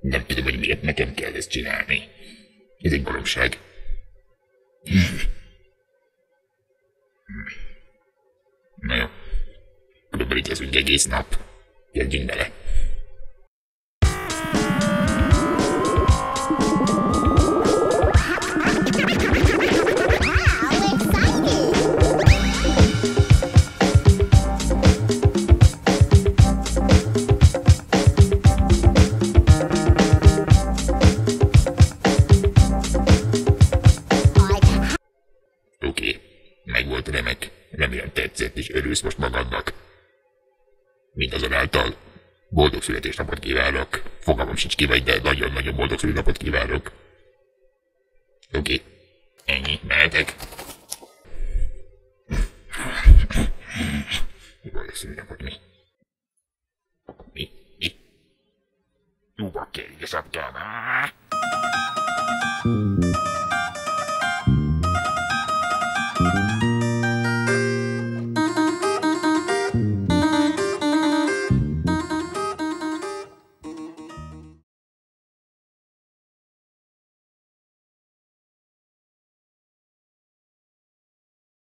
Nem tudom, hogy miért nekem kell ezt csinálni. Ez egy baromság. Na jó. Leszünk egész nap. Kezdjünk bele. Meg volt remek. Remélem tetszett, és örülsz most magadnak. Mindazonáltal boldog születésnapot kívánok. Fogalmam sincs ki vagy, de nagyon-nagyon boldog születésnapot kívánok. Oké, ennyi, mehetek. Boldog születésnapot mi? Mi? Mi? Jó, bakker, a sapkám.